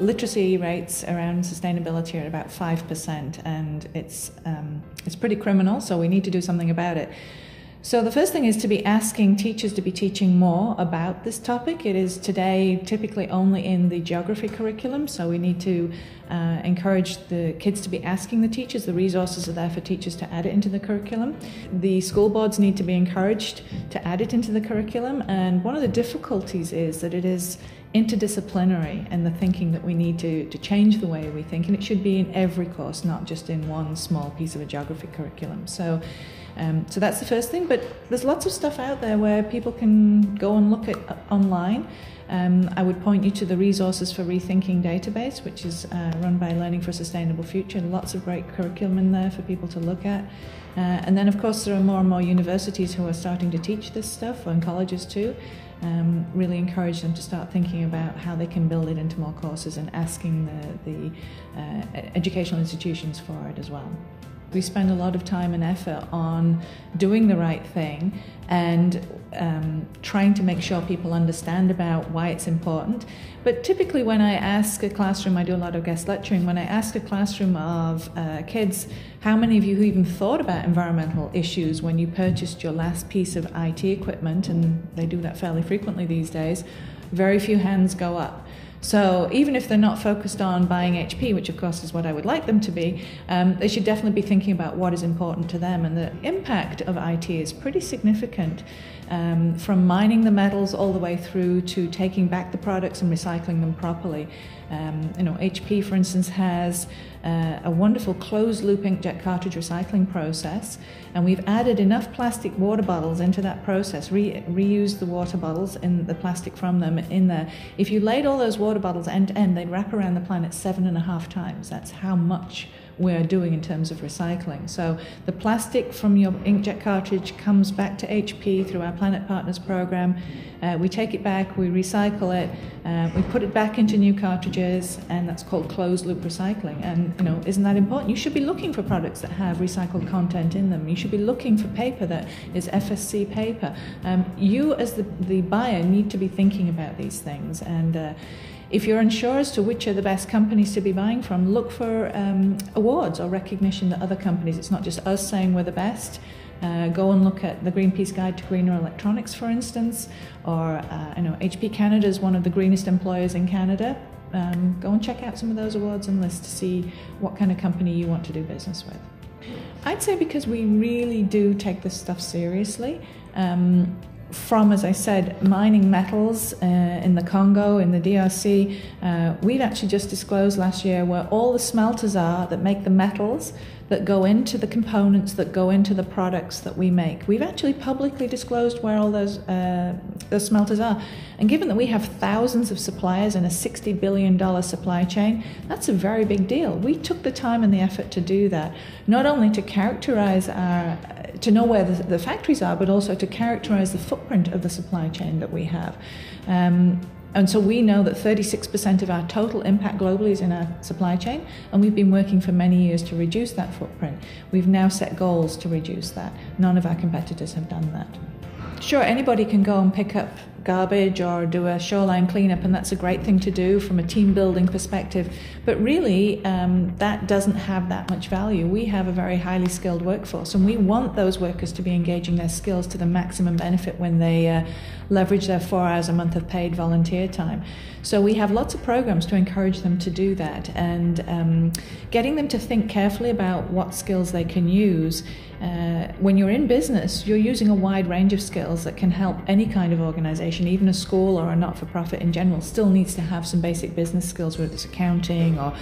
literacy rates around sustainability are about 5%, and it's, um, it's pretty criminal, so we need to do something about it. So, the first thing is to be asking teachers to be teaching more about this topic. It is today typically only in the geography curriculum, so we need to uh, encourage the kids to be asking the teachers. The resources are there for teachers to add it into the curriculum. The school boards need to be encouraged to add it into the curriculum, and one of the difficulties is that it is interdisciplinary and the thinking that we need to, to change the way we think, and it should be in every course, not just in one small piece of a geography curriculum. So um, so that's the first thing. But there's lots of stuff out there where people can go and look at uh, online. Um, I would point you to the Resources for Rethinking database, which is uh, run by Learning for a Sustainable Future. Lots of great curriculum in there for people to look at. Uh, and then, of course, there are more and more universities who are starting to teach this stuff, and colleges too. Um, really encourage them to start thinking about how they can build it into more courses and asking the, the uh, educational institutions for it as well. We spend a lot of time and effort on doing the right thing and um, trying to make sure people understand about why it's important. But typically, when I ask a classroom, I do a lot of guest lecturing. When I ask a classroom of uh, kids, how many of you who even thought about environmental issues when you purchased your last piece of IT equipment, and they do that fairly frequently these days, very few hands go up. So even if they're not focused on buying HP, which of course is what I would like them to be, um, they should definitely be thinking about what is important to them. And the impact of IT is pretty significant um, from mining the metals all the way through to taking back the products and recycling them properly. Um, you know, HP, for instance, has uh, a wonderful closed loop inkjet cartridge recycling process, and we've added enough plastic water bottles into that process, re- reuse the water bottles and the plastic from them in there. If you laid all those water bottles end to end, they'd wrap around the planet seven and a half times. That's how much we're doing in terms of recycling. So the plastic from your inkjet cartridge comes back to HP through our Planet Partners program. Uh, we take it back, we recycle it, uh, we put it back into new cartridges, and that's called closed loop recycling. And you know, isn't that important? You should be looking for products that have recycled content in them. You should be looking for paper that is FSC paper. Um, you, as the, the buyer, need to be thinking about these things and. Uh, if you're unsure as to which are the best companies to be buying from, look for um, awards or recognition that other companies, it's not just us saying we're the best. Uh, go and look at the Greenpeace Guide to Greener Electronics, for instance, or uh, I know HP Canada is one of the greenest employers in Canada. Um, go and check out some of those awards and lists to see what kind of company you want to do business with. I'd say because we really do take this stuff seriously. Um, from, as I said, mining metals uh, in the Congo, in the DRC. Uh, we've actually just disclosed last year where all the smelters are that make the metals that go into the components that go into the products that we make. We've actually publicly disclosed where all those, uh, smelters are. And given that we have thousands of suppliers and a $60 billion supply chain, that's a very big deal. We took the time and the effort to do that, not only to characterize our, to know where the, the factories are, but also to characterize the footprint of the supply chain that we have. Um, and so we know that 36% of our total impact globally is in our supply chain, and we've been working for many years to reduce that footprint. We've now set goals to reduce that. None of our competitors have done that. Sure, anybody can go and pick up garbage or do a shoreline cleanup, and that's a great thing to do from a team building perspective. But really, um, that doesn't have that much value. We have a very highly skilled workforce, and we want those workers to be engaging their skills to the maximum benefit when they uh, leverage their four hours a month of paid volunteer time. So we have lots of programs to encourage them to do that, and um, getting them to think carefully about what skills they can use. Uh, when you're in business, you're using a wide range of skills that can help any kind of organization, even a school or a not for profit in general, still needs to have some basic business skills, whether it's accounting or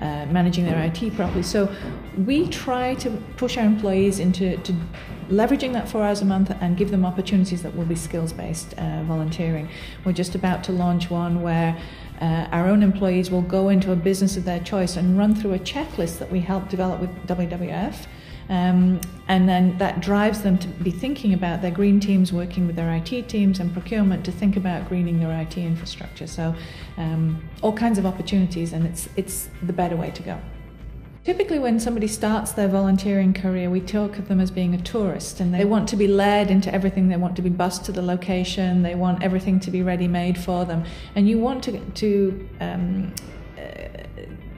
uh, managing their IT properly. So we try to push our employees into to leveraging that four hours a month and give them opportunities that will be skills based uh, volunteering. We're just about to launch one where uh, our own employees will go into a business of their choice and run through a checklist that we help develop with WWF um, and then that drives them to be thinking about their green teams working with their IT teams and procurement to think about greening their IT infrastructure. So, um, all kinds of opportunities, and it's, it's the better way to go. Typically, when somebody starts their volunteering career, we talk of them as being a tourist and they want to be led into everything. They want to be bused to the location, they want everything to be ready made for them. And you want to, to um,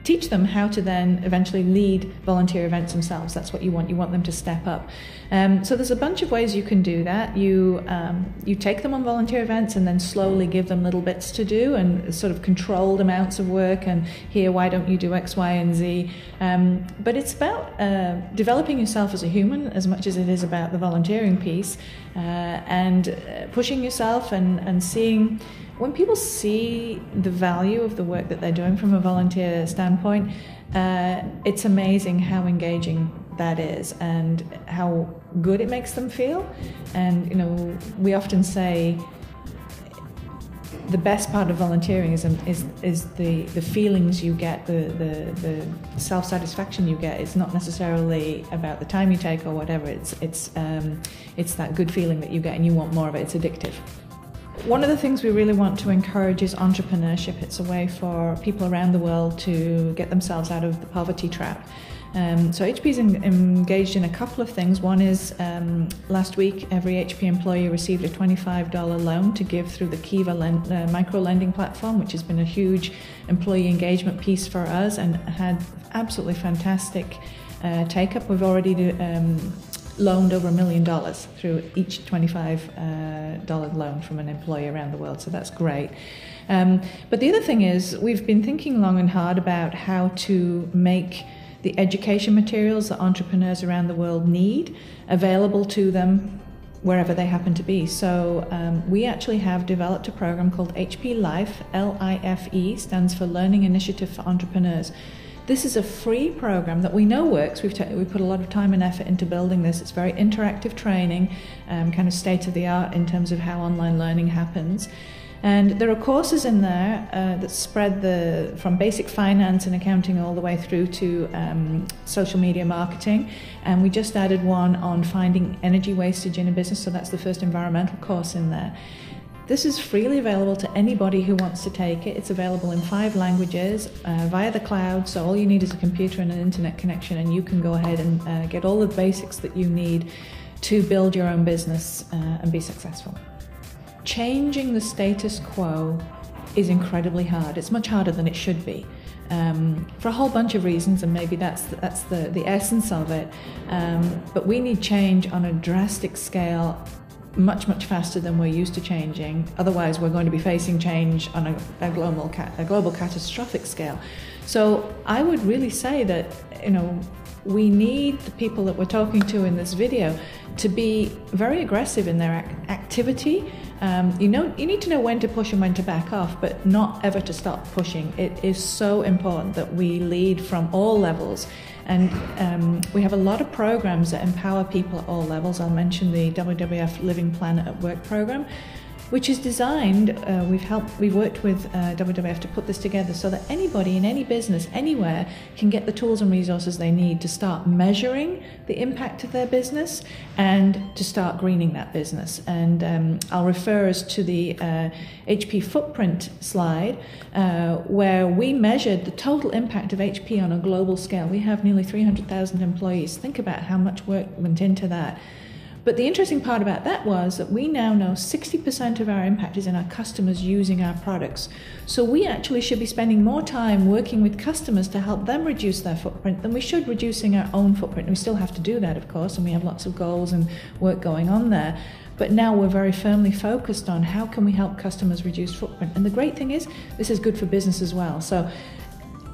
teach them how to then eventually lead volunteer events themselves. That's what you want. You want them to step up. Um, so there's a bunch of ways you can do that. You um, you take them on volunteer events and then slowly give them little bits to do and sort of controlled amounts of work. And here, why don't you do X, Y, and Z? Um, but it's about uh, developing yourself as a human as much as it is about the volunteering piece, and uh, pushing yourself and and seeing when people see the value of the work that they're doing from a volunteer standpoint, uh, it's amazing how engaging that is and how good it makes them feel. And you know, we often say the best part of volunteering is is, is the, the feelings you get, the, the, the self satisfaction you get. It's not necessarily about the time you take or whatever. It's it's um, it's that good feeling that you get, and you want more of it. It's addictive. One of the things we really want to encourage is entrepreneurship. It's a way for people around the world to get themselves out of the poverty trap. Um, so HP is engaged in a couple of things. One is um, last week, every HP employee received a $25 loan to give through the Kiva lend, uh, micro lending platform, which has been a huge employee engagement piece for us and had absolutely fantastic uh, take up. We've already um, loaned over a million dollars through each $25 uh, loan from an employee around the world, so that's great. Um, but the other thing is, we've been thinking long and hard about how to make the education materials that entrepreneurs around the world need available to them wherever they happen to be. So um, we actually have developed a program called HP Life, L I F E, stands for Learning Initiative for Entrepreneurs. This is a free program that we know works. We've, we put a lot of time and effort into building this. It's very interactive training, um, kind of state of the art in terms of how online learning happens. And there are courses in there uh, that spread the from basic finance and accounting all the way through to um, social media marketing. And we just added one on finding energy wastage in a business, so that's the first environmental course in there. This is freely available to anybody who wants to take it. It's available in five languages uh, via the cloud, so all you need is a computer and an internet connection, and you can go ahead and uh, get all the basics that you need to build your own business uh, and be successful. Changing the status quo is incredibly hard. It's much harder than it should be. Um, for a whole bunch of reasons, and maybe that's that's the, the essence of it. Um, but we need change on a drastic scale much, much faster than we're used to changing. Otherwise, we're going to be facing change on a, a global, a global catastrophic scale. So I would really say that, you know, we need the people that we're talking to in this video to be very aggressive in their ac- activity. Um, you know, you need to know when to push and when to back off, but not ever to stop pushing. It is so important that we lead from all levels and um, we have a lot of programs that empower people at all levels. I'll mention the WWF Living Planet at Work program, which is designed. Uh, we've helped, we've worked with uh, WWF to put this together so that anybody in any business, anywhere, can get the tools and resources they need to start measuring the impact of their business and to start greening that business. And um, I'll refer us to the uh, HP footprint slide, uh, where we measured the total impact of HP on a global scale. We have nearly 300,000 employees. Think about how much work went into that. But the interesting part about that was that we now know 60% of our impact is in our customers using our products. So we actually should be spending more time working with customers to help them reduce their footprint than we should reducing our own footprint. And we still have to do that, of course, and we have lots of goals and work going on there. But now we're very firmly focused on how can we help customers reduce footprint. And the great thing is, this is good for business as well. So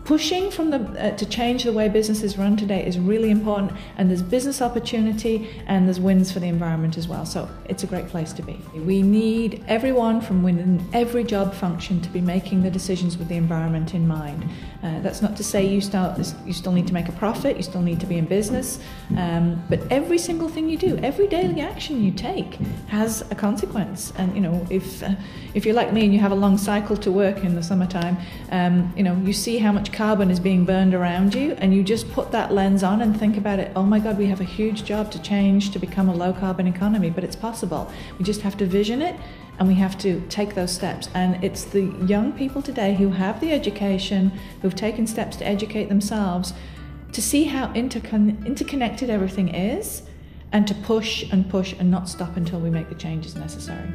pushing from the uh, to change the way businesses run today is really important and there's business opportunity and there's wins for the environment as well. So it's a great place to be. We need everyone from within every job function to be making the decisions with the environment in mind. Uh, that's not to say you start you still need to make a profit you still need to be in business um, but every single thing you do every daily action you take has a consequence. And you know if uh, if you're like me and you have a long cycle to work in the summertime um, you know you see how much carbon is being burned around you, and you just put that lens on and think about it. Oh my God, we have a huge job to change to become a low carbon economy, but it's possible. We just have to vision it and we have to take those steps. And it's the young people today who have the education, who've taken steps to educate themselves, to see how intercon- interconnected everything is, and to push and push and not stop until we make the changes necessary.